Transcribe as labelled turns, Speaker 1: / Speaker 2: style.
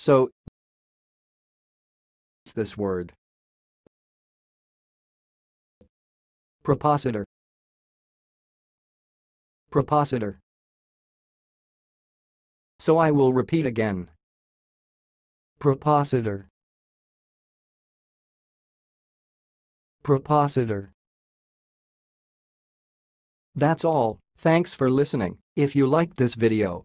Speaker 1: So, this word. Praepositor. Praepositor. So I will repeat again. Praepositor. Praepositor. That's all, thanks for listening. If you liked this video,